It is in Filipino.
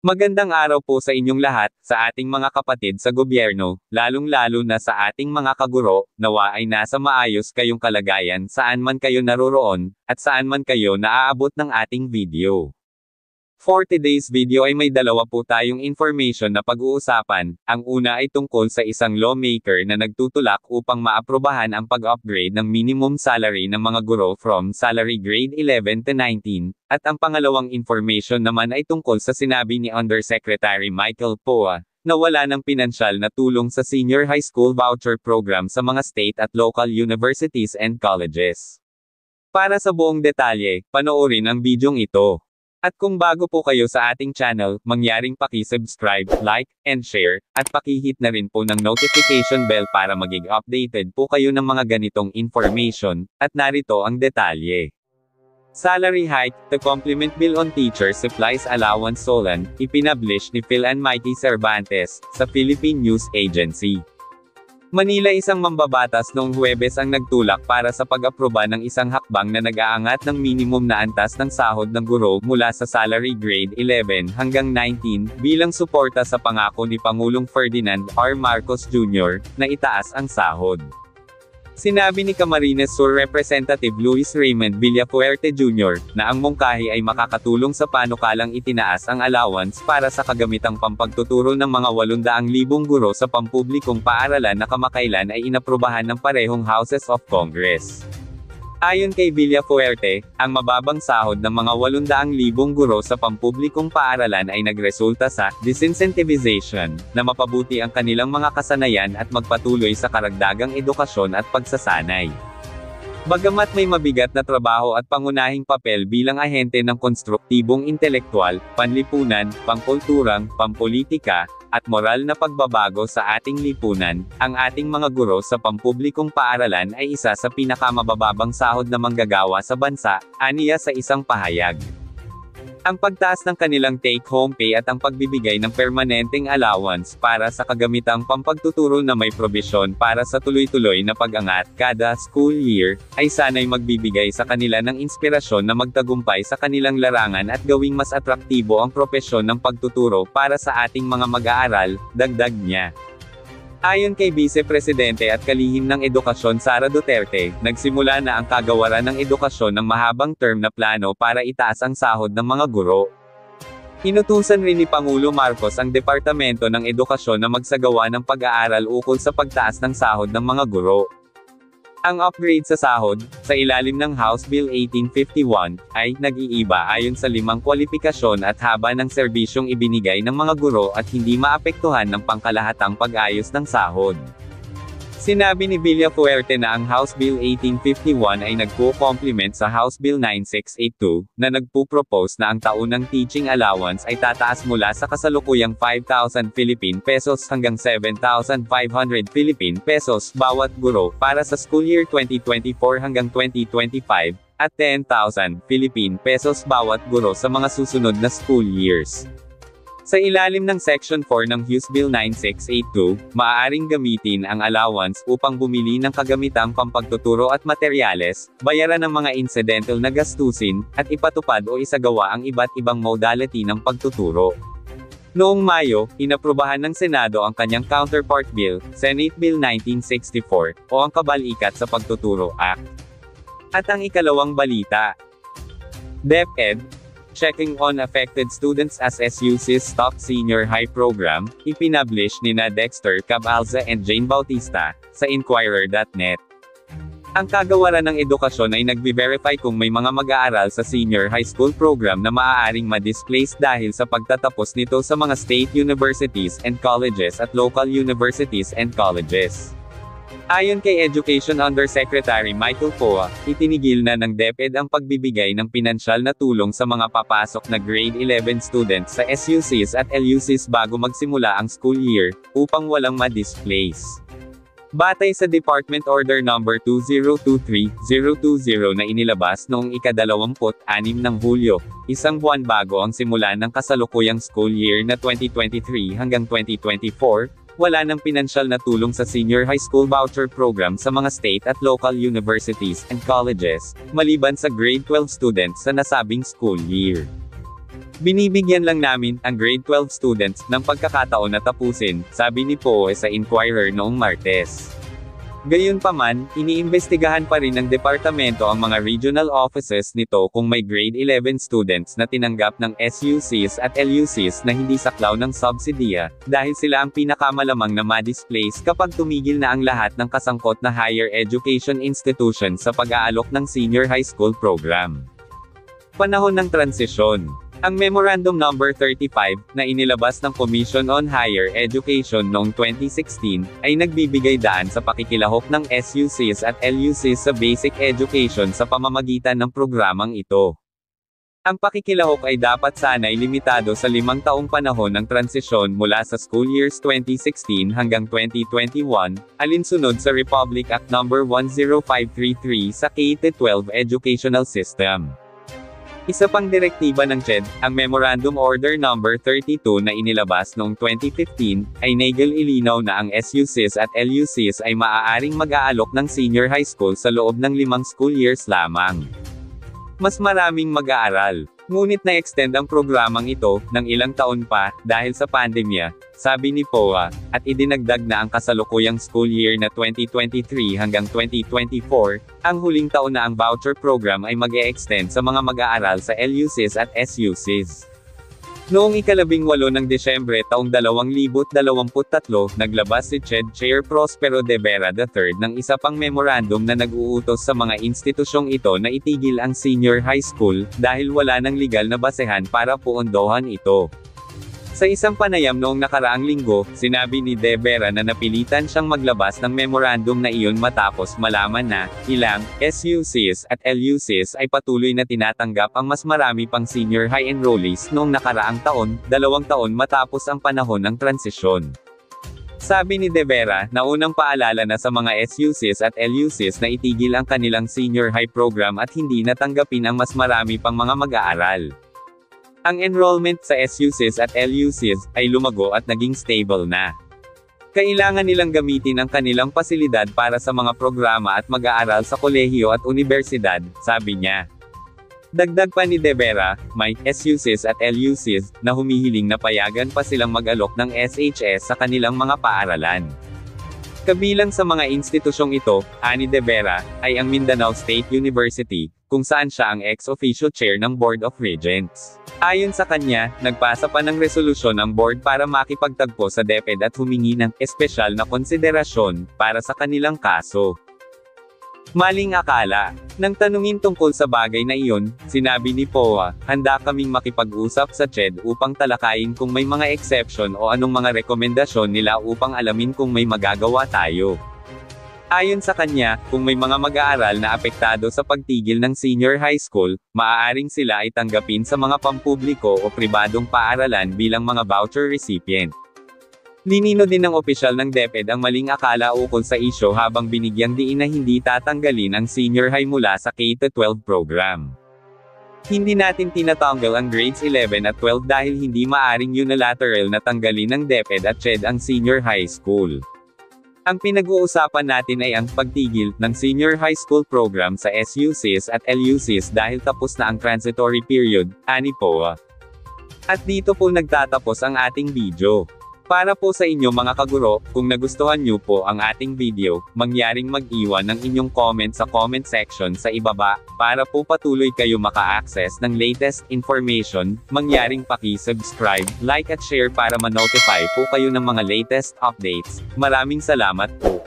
Magandang araw po sa inyong lahat, sa ating mga kapatid sa gobyerno, lalong-lalo na sa ating mga kaguro, nawa ay nasa maayos kayong kalagayan saan man kayo naroroon, at saan man kayo naaabot ng ating video. For today's video ay may dalawa po tayong information na pag-uusapan. Ang una ay tungkol sa isang lawmaker na nagtutulak upang maaprobahan ang pag-upgrade ng minimum salary ng mga guro from salary grade 11 to 19. At ang pangalawang information naman ay tungkol sa sinabi ni Undersecretary Michael Poa, na wala ng pinansyal na tulong sa senior high school voucher program sa mga state at local universities and colleges. Para sa buong detalye, panoorin ang bidyong ito. At kung bago po kayo sa ating channel, mangyaring paki-subscribe, like, and share, at paki-hit na rin po ng notification bell para maging updated po kayo ng mga ganitong information, at narito ang detalye. Salary hike, the complement bill on teacher supplies allowance Solan, ipinablish ni Phil and Mikey Cervantes, sa Philippine News Agency. Manila isang mambabatas noong Huwebes ang nagtulak para sa pag-aproba ng isang hakbang na nag-aangat ng minimum na antas ng sahod ng guro mula sa salary grade 11 hanggang 19 bilang suporta sa pangako ni Pangulong Ferdinand R. Marcos Jr. na itaas ang sahod. Sinabi ni Camarines Sur Representative Luis Raymond Villafuerte Jr. na ang mungkahi ay makakatulong sa panukalang itinaas ang allowance para sa kagamitang pampagtuturo ng mga 800,000 guro sa pampublikong paaralan na kamakailan ay inaprubahan ng parehong Houses of Congress. Ayon kay Villafuerte, ang mababang sahod ng mga 800,000 guro sa pampublikong paaralan ay nagresulta sa disincentivization na mapabuti ang kanilang mga kasanayan at magpatuloy sa karagdagang edukasyon at pagsasanay. Bagamat may mabigat na trabaho at pangunahing papel bilang ahente ng konstruktibong intelektual, panlipunan, pangkulturang, pampolitika, at moral na pagbabago sa ating lipunan, ang ating mga guro sa pampublikong paaralan ay isa sa pinakamabababang sahod na manggagawa sa bansa, aniya sa isang pahayag. Ang pagtaas ng kanilang take-home pay at ang pagbibigay ng permanenteng allowance para sa kagamitang pampagtuturo na may probisyon para sa tuloy-tuloy na pag-angat kada school year, ay sanay magbibigay sa kanila ng inspirasyon na magtagumpay sa kanilang larangan at gawing mas atraktibo ang propesyon ng pagtuturo para sa ating mga mag-aaral, dagdag niya. Ayon kay Vice Presidente at kalihim ng Edukasyon Sara Duterte, nagsimula na ang kagawaran ng edukasyon ng mahabang term na plano para itaas ang sahod ng mga guro. Inutusan rin ni Pangulo Marcos ang Departamento ng Edukasyon na magsagawa ng pag-aaral ukol sa pagtaas ng sahod ng mga guro. Ang upgrade sa sahod, sa ilalim ng House Bill 1851, ay nag-iiba ayon sa limang kwalifikasyon at haba ng serbisyong ibinigay ng mga guro at hindi maapektuhan ng pangkalahatang pag-ayos ng sahod. Sinabi ni Villafuerte na ang House Bill 1851 ay nagpo-complement sa House Bill 9682, na nagpo-propose na ang taunang teaching allowance ay tataas mula sa kasalukuyang 5,000 Philippine pesos hanggang 7,500 Philippine pesos bawat guro para sa school year 2024 hanggang 2025, at 10,000 Philippine pesos bawat guro sa mga susunod na school years. Sa ilalim ng Section 4 ng House Bill 9682, maaaring gamitin ang allowance upang bumili ng kagamitang pampagtuturo at materyales, bayaran ng mga incidental na gastusin, at ipatupad o isagawa ang iba't ibang modality ng pagtuturo. Noong Mayo, inaprubahan ng Senado ang kanyang counterpart bill, Senate Bill 1964, o ang Kabalikat sa Pagtuturo Act. At ang ikalawang balita, DepEd, Checking on affected students as SUC's top senior high program, ipinablish ni na Dexter Cabalza and Jane Bautista, sa Inquirer.net. Ang kagawaran ng edukasyon ay nagbe-verify kung may mga mag-aaral sa senior high school program na maaaring ma-displace dahil sa pagtatapos nito sa mga state universities and colleges at local universities and colleges. Ayon kay Education Undersecretary Michael Poa, itinigil na ng DepEd ang pagbibigay ng pinansyal na tulong sa mga papasok na grade 11 students sa SUCs at LUCs bago magsimula ang school year, upang walang ma-displace. Batay sa Department Order No. 2023-020 na inilabas noong ika-26 ng Hulyo, isang buwan bago ang simula ng kasalukuyang school year na 2023 hanggang 2024, wala ng pinansyal na tulong sa senior high school voucher program sa mga state at local universities and colleges, maliban sa grade 12 students sa nasabing school year. Binibigyan lang namin ang grade 12 students ng pagkakataon na tapusin, sabi ni Poe sa Inquirer noong Martes. Gayunpaman, iniimbestigahan pa rin ng departamento ang mga regional offices nito kung may grade 11 students na tinanggap ng SUCs at LUCs na hindi saklaw ng subsidiya, dahil sila ang pinakamalamang na ma-displace kapag tumigil na ang lahat ng kasangkot na higher education institution sa pag-aalok ng senior high school program. Panahon ng transisyon. Ang Memorandum Number 35, na inilabas ng Commission on Higher Education noong 2016, ay nagbibigay daan sa pakikilahok ng SUCs at LUCs sa basic education sa pamamagitan ng programang ito. Ang pakikilahok ay dapat sanay limitado sa limang taong panahon ng transisyon mula sa school years 2016 hanggang 2021, alinsunod sa Republic Act No. 10533 sa K-12 Educational System. Isa pang direktiba ng CHED, ang Memorandum Order No. 32 na inilabas noong 2015, ay nagel ilinaw na ang SUCs at LUCs ay maaaring mag-aalok ng senior high school sa loob ng limang school years lamang. Mas maraming mag-aaral. Ngunit na-extend ang programang ito, ng ilang taon pa, dahil sa pandemya, sabi ni POA, at idinagdag na ang kasalukuyang school year na 2023 hanggang 2024, ang huling taon na ang voucher program ay mag -e extend sa mga mag-aaral sa LUCs at SUCs. Noong ikalabing walo ng Desyembre taong 2023, naglabas si CHED Chair Prospero de Vera III ng isa pang memorandum na nag-uutos sa mga institusyong ito na itigil ang senior high school, dahil wala ng legal na basehan para puondohan ito. Sa isang panayam noong nakaraang linggo, sinabi ni De Vera na napilitan siyang maglabas ng memorandum na iyon matapos malaman na, ilang, SUCs at LUCs ay patuloy na tinatanggap ang mas marami pang senior high enrollees noong nakaraang taon, dalawang taon matapos ang panahon ng transisyon. Sabi ni De Vera, naunang paalala na sa mga SUCs at LUCs na itigil ang kanilang senior high program at hindi natanggapin ang mas marami pang mga mag-aaral. Ang enrollment sa SUCs at LUCs ay lumago at naging stable na. Kailangan nilang gamitin ang kanilang pasilidad para sa mga programa at mag-aaral sa kolehiyo at universidad, sabi niya. Dagdag pa ni De Vera, may SUCs at LUCs na humihiling na payagan pa silang mag-alok ng SHS sa kanilang mga paaralan. Kabilang sa mga institusyong ito, ani De Vera, ay ang Mindanao State University, kung saan siya ang ex-officio chair ng Board of Regents. Ayon sa kanya, nagpasa pa ng resolusyon ang board para makipagtagpo sa DepEd at humingi ng espesyal na konsiderasyon para sa kanilang kaso. Maling akala. Nang tanungin tungkol sa bagay na iyon, sinabi ni POA, handa kaming makipag-usap sa CHED upang talakayin kung may mga exception o anong mga rekomendasyon nila upang alamin kung may magagawa tayo. Ayon sa kanya, kung may mga mag-aaral na apektado sa pagtigil ng senior high school, maaaring sila ay tanggapin sa mga pampubliko o pribadong paaralan bilang mga voucher recipient. Linino din ng opisyal ng DepEd ang maling akala ukol sa isyo habang binigyang diin na hindi tatanggalin ang senior high mula sa K-12 program. Hindi natin tinatanggal ang grades 11 at 12 dahil hindi maaring unilateral na tanggalin ng DepEd at CHED ang senior high school. Ang pinag-uusapan natin ay ang pagtigil ng senior high school program sa SUCs at LUCs dahil tapos na ang transitory period, ani POA. At dito po nagtatapos ang ating video. Para po sa inyo mga kaguro, kung nagustuhan nyo po ang ating video, mangyaring mag-iwan ng inyong comment sa comment section sa ibaba, para po patuloy kayo maka-access ng latest information, mangyaring paki-subscribe, like at share para ma-notify po kayo ng mga latest updates. Maraming salamat po.